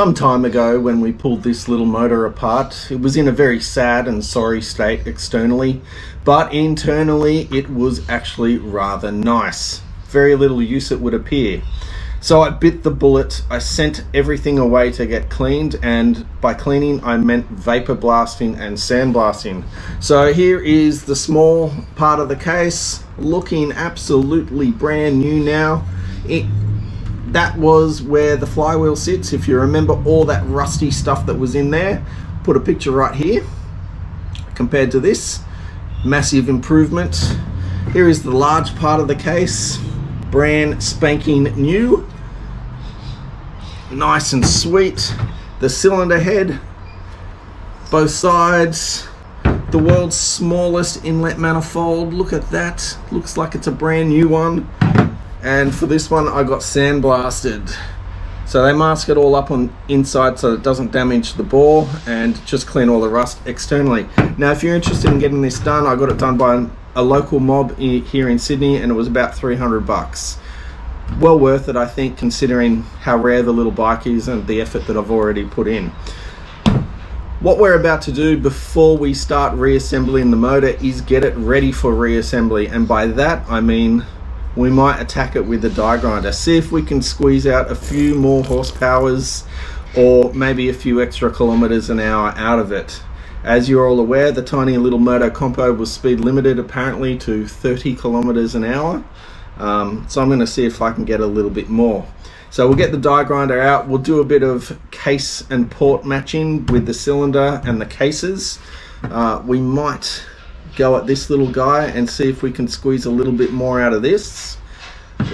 some time ago when we pulled this little motor apart. It was in a very sad and sorry state externally, but internally it was actually rather nice. Very little use it would appear. So I bit the bullet, I sent everything away to get cleaned, and by cleaning I meant vapor blasting and sandblasting. So here is the small part of the case, looking absolutely brand new now. It that was where the flywheel sits. If you remember all that rusty stuff that was in there, put a picture right here compared to this. Massive improvement. Here is the large part of the case, brand spanking new. Nice and sweet. The cylinder head, both sides, the world's smallest inlet manifold. Look at that. Looks like it's a brand new one and for this one I got sandblasted. So they mask it all up on inside so it doesn't damage the bore and just clean all the rust externally. Now if you're interested in getting this done I got it done by a local mob here in Sydney and it was about 300 bucks. Well worth it I think considering how rare the little bike is and the effort that I've already put in. What we're about to do before we start reassembling the motor is get it ready for reassembly and by that I mean we might attack it with the die grinder. See if we can squeeze out a few more horsepowers or maybe a few extra kilometers an hour out of it. As you're all aware, the tiny little Motocompo was speed limited apparently to 30 kilometers an hour. Um, so I'm going to see if I can get a little bit more. So we'll get the die grinder out. We'll do a bit of case and port matching with the cylinder and the cases. Uh, we might go at this little guy and see if we can squeeze a little bit more out of this.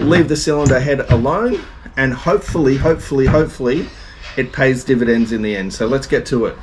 Leave the cylinder head alone and hopefully, hopefully, hopefully it pays dividends in the end. So let's get to it.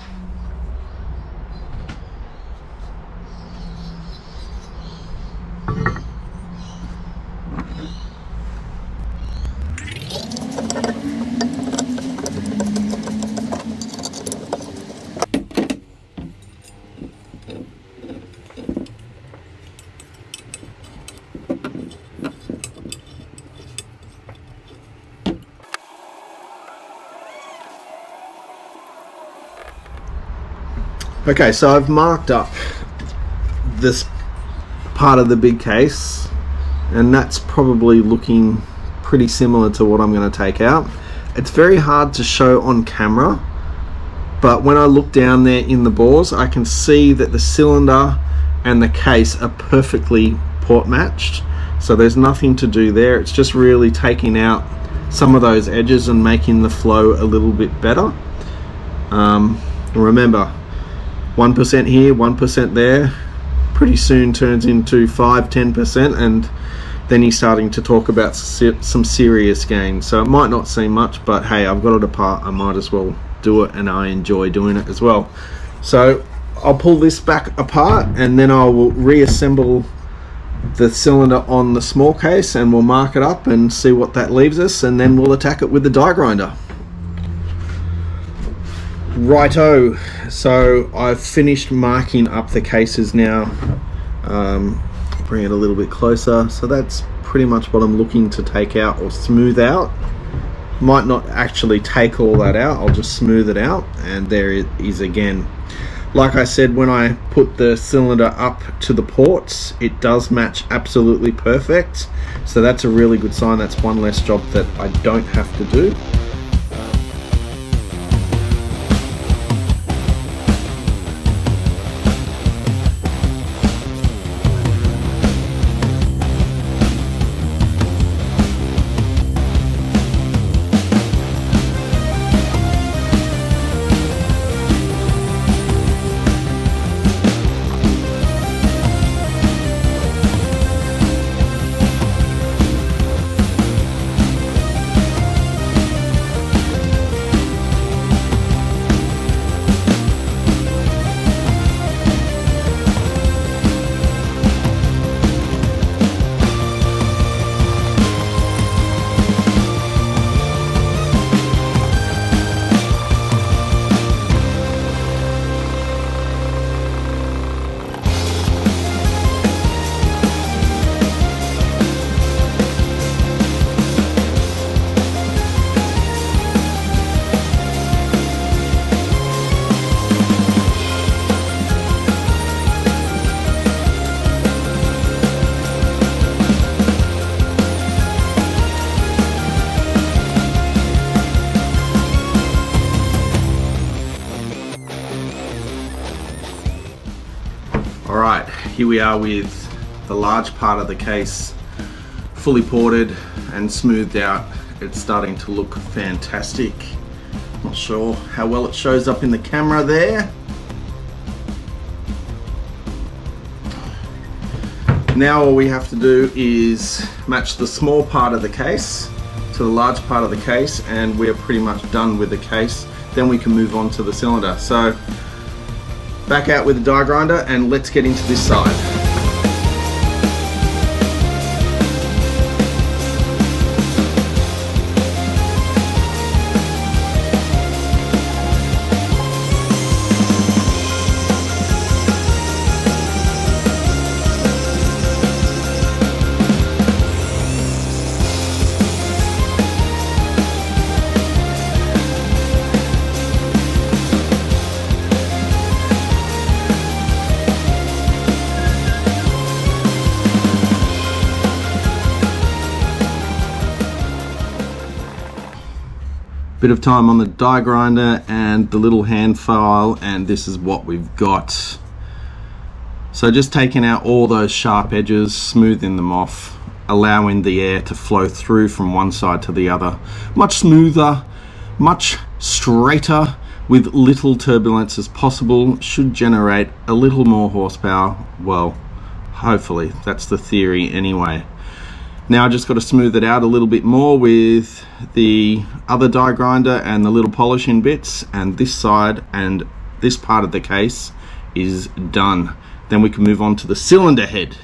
Okay, so I've marked up this part of the big case and that's probably looking pretty similar to what I'm going to take out. It's very hard to show on camera but when I look down there in the bores I can see that the cylinder and the case are perfectly port matched. So there's nothing to do there. It's just really taking out some of those edges and making the flow a little bit better. Um, remember 1% here, 1% there, pretty soon turns into 5 10%, and then he's starting to talk about some serious gains. So it might not seem much, but hey, I've got it apart, I might as well do it, and I enjoy doing it as well. So I'll pull this back apart, and then I will reassemble the cylinder on the small case and we'll mark it up and see what that leaves us and then we'll attack it with the die grinder. Righto, so I've finished marking up the cases now. Um, bring it a little bit closer. So that's pretty much what I'm looking to take out or smooth out. Might not actually take all that out, I'll just smooth it out and there it is again. Like I said, when I put the cylinder up to the ports, it does match absolutely perfect. So that's a really good sign. That's one less job that I don't have to do. Here we are with the large part of the case fully ported and smoothed out. It's starting to look fantastic. Not sure how well it shows up in the camera there. Now all we have to do is match the small part of the case to the large part of the case and we're pretty much done with the case. Then we can move on to the cylinder. So back out with the die grinder and let's get into this side. Bit of time on the die grinder and the little hand file and this is what we've got. So just taking out all those sharp edges smoothing them off allowing the air to flow through from one side to the other. Much smoother much straighter with little turbulence as possible should generate a little more horsepower. Well hopefully that's the theory anyway now I just got to smooth it out a little bit more with the other die grinder and the little polishing bits and this side and this part of the case is done. Then we can move on to the cylinder head.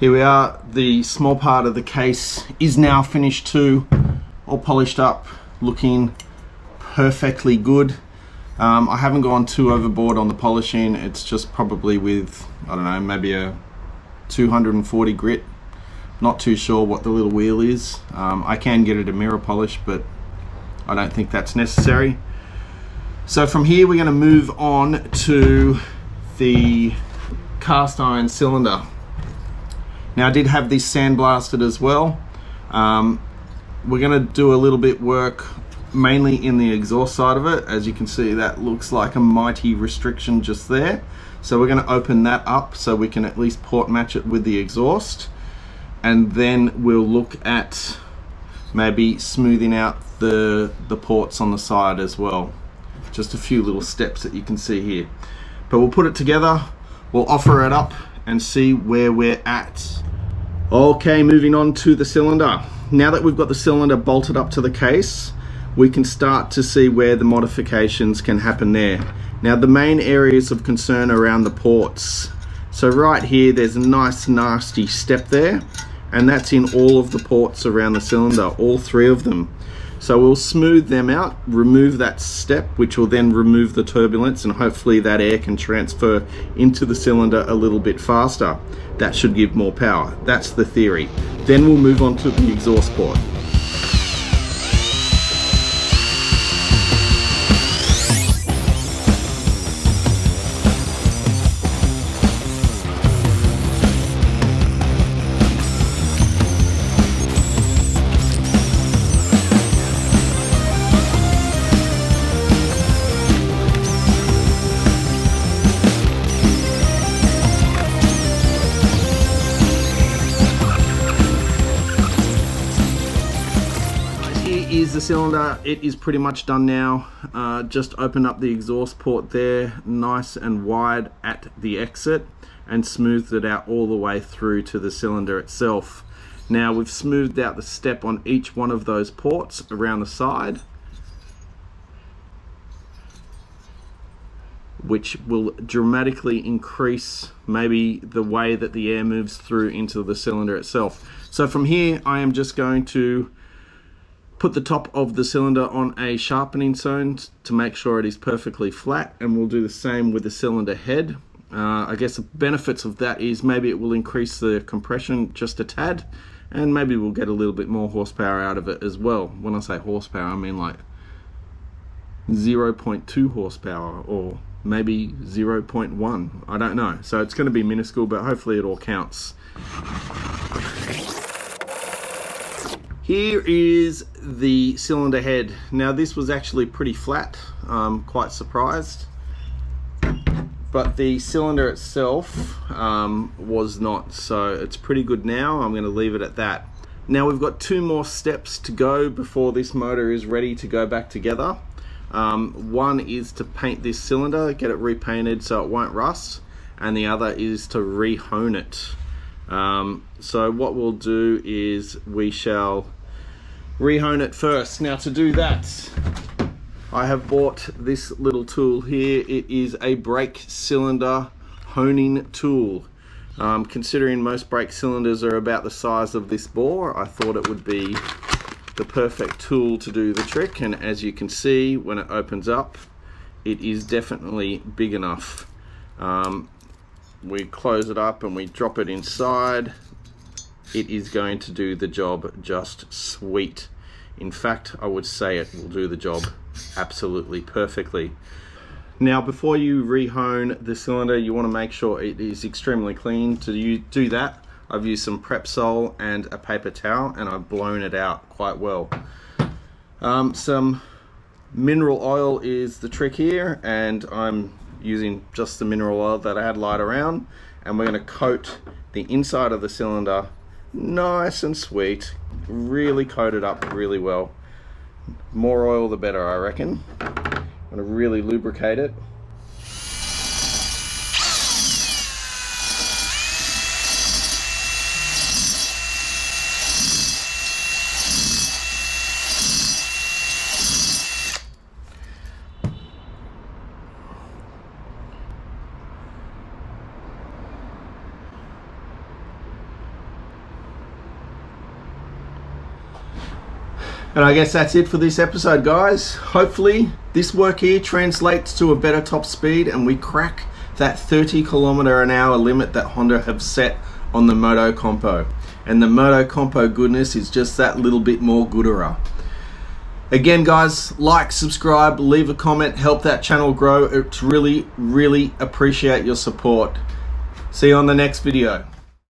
Here we are, the small part of the case is now finished too all polished up, looking perfectly good. Um, I haven't gone too overboard on the polishing. It's just probably with, I don't know, maybe a 240 grit. Not too sure what the little wheel is. Um, I can get it a mirror polish, but I don't think that's necessary. So from here, we're gonna move on to the cast iron cylinder. Now I did have this sandblasted as well. Um, we're going to do a little bit work mainly in the exhaust side of it. As you can see that looks like a mighty restriction just there. So we're going to open that up so we can at least port match it with the exhaust. And then we'll look at maybe smoothing out the the ports on the side as well. Just a few little steps that you can see here. But we'll put it together. We'll offer it up and see where we're at okay moving on to the cylinder now that we've got the cylinder bolted up to the case, we can start to see where the modifications can happen there. Now the main areas of concern around the ports. So right here, there's a nice nasty step there, and that's in all of the ports around the cylinder, all three of them. So we'll smooth them out, remove that step, which will then remove the turbulence and hopefully that air can transfer into the cylinder a little bit faster. That should give more power. That's the theory. Then we'll move on to the exhaust port. Cylinder. It is pretty much done now. Uh, just open up the exhaust port there nice and wide at the exit and smoothed it out all the way through to the cylinder itself. Now we've smoothed out the step on each one of those ports around the side which will dramatically increase maybe the way that the air moves through into the cylinder itself. So from here I am just going to Put the top of the cylinder on a sharpening stone to make sure it is perfectly flat and we'll do the same with the cylinder head. Uh, I guess the benefits of that is maybe it will increase the compression just a tad and maybe we'll get a little bit more horsepower out of it as well. When I say horsepower I mean like 0.2 horsepower or maybe 0.1 I don't know so it's going to be minuscule but hopefully it all counts Here is the cylinder head. Now this was actually pretty flat, I'm quite surprised. But the cylinder itself um, was not, so it's pretty good now. I'm gonna leave it at that. Now we've got two more steps to go before this motor is ready to go back together. Um, one is to paint this cylinder, get it repainted so it won't rust, and the other is to rehone it. Um, so what we'll do is we shall rehone it first. Now to do that, I have bought this little tool here. It is a brake cylinder honing tool. Um, considering most brake cylinders are about the size of this bore, I thought it would be the perfect tool to do the trick. And as you can see, when it opens up, it is definitely big enough. Um, we close it up and we drop it inside. It is going to do the job just sweet. In fact, I would say it will do the job absolutely perfectly. Now, before you rehone the cylinder, you want to make sure it is extremely clean. To do that, I've used some Prepsol and a paper towel, and I've blown it out quite well. Um, some mineral oil is the trick here, and I'm using just the mineral oil that I had light around, and we're going to coat the inside of the cylinder nice and sweet, really coated up really well. More oil the better, I reckon. I'm gonna really lubricate it. And I guess that's it for this episode, guys. Hopefully, this work here translates to a better top speed and we crack that 30 kilometer an hour limit that Honda have set on the Motocompo. And the Motocompo goodness is just that little bit more gooderer. Again, guys, like, subscribe, leave a comment, help that channel grow. It's really, really appreciate your support. See you on the next video.